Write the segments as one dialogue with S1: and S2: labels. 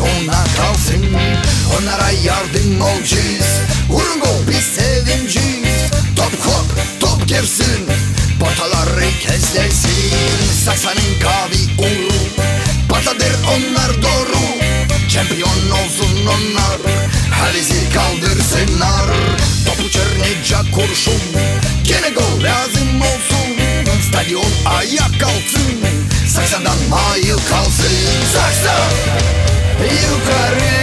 S1: ona kalsın. Onlara yardım olacağız. Vurun gol biz sevinciyiz. Top hop top girsin. Bataları kezlesin Saksanın kavi ulu. Batadır onlar doğru. Şampiyon olsun onlar. Her izi kaldırsınlar. Topu çernecek kurşun. Rio Carreiro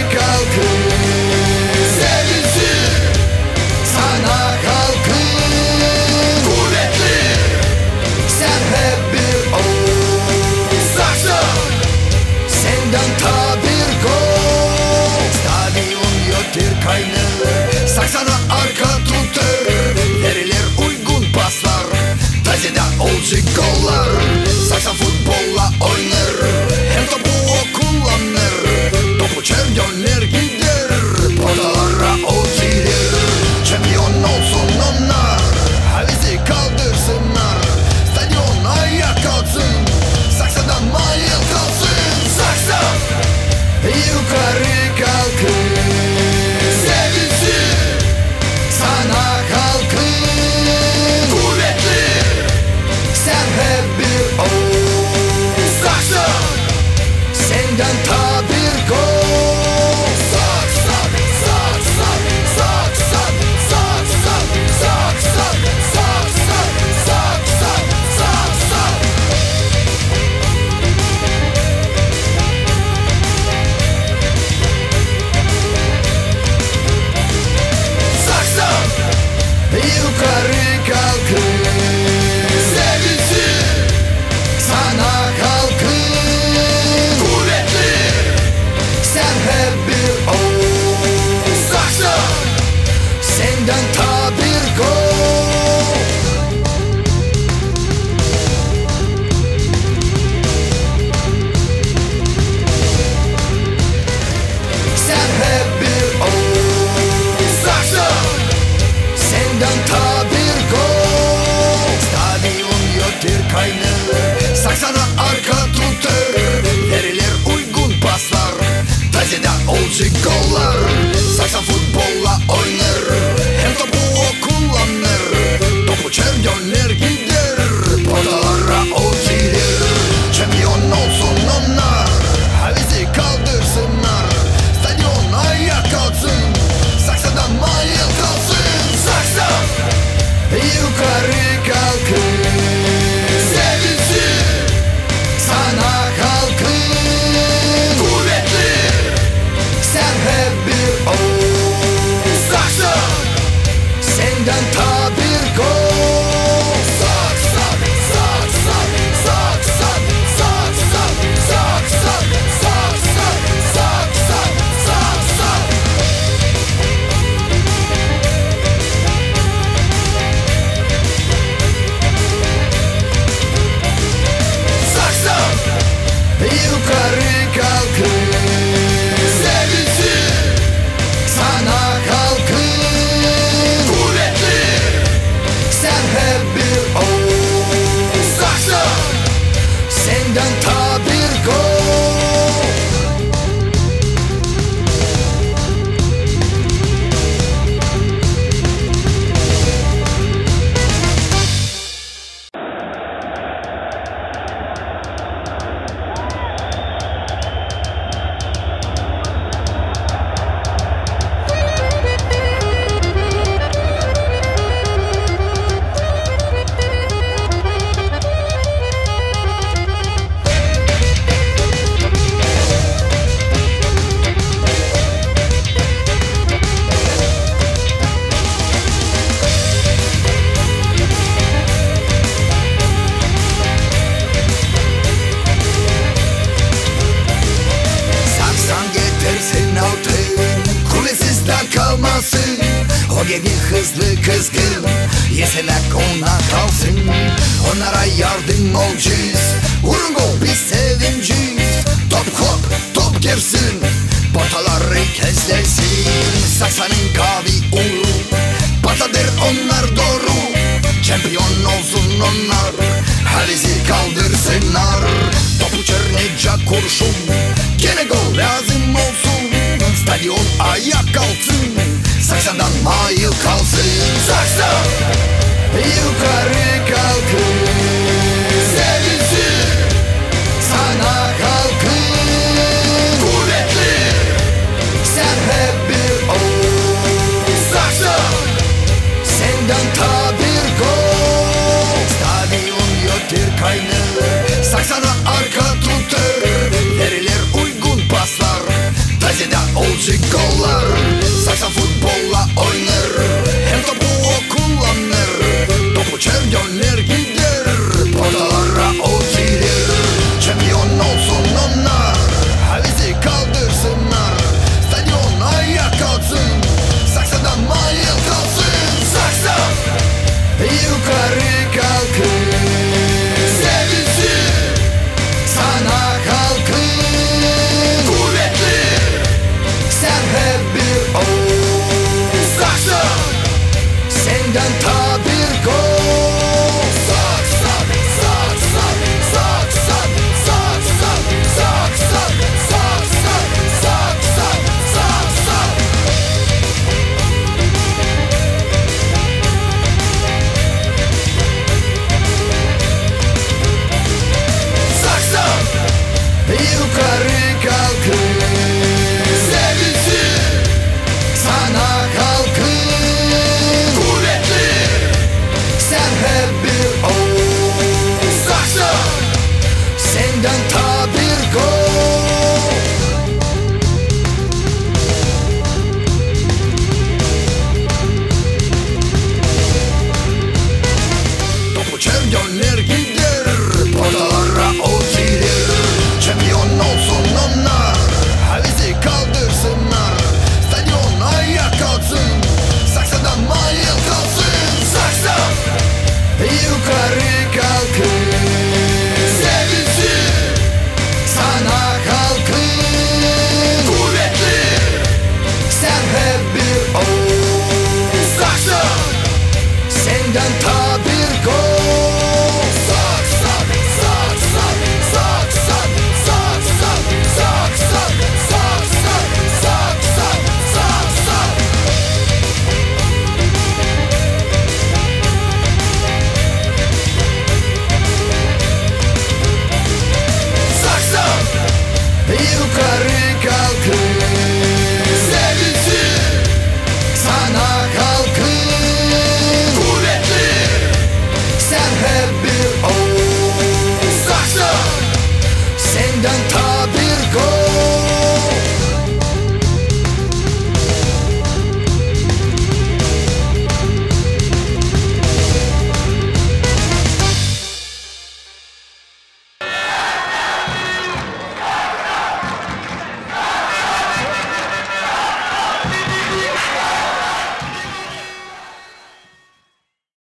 S1: barril. Onlara yardım olacağız. Vurun gol biz sevineceğiz Top hop top girsin Pataları kezlesin Saksanın kavi olur Patadır onlar doğru. Şampiyon olsun onlar. Havizi kaldırsınlar. Top uçar nece kurşun. Gene gol lazım olsun. Stadion ayak kalsın. Saksandan mail kalsın. Saksan yukarı! Magic Color. Saxophone 让他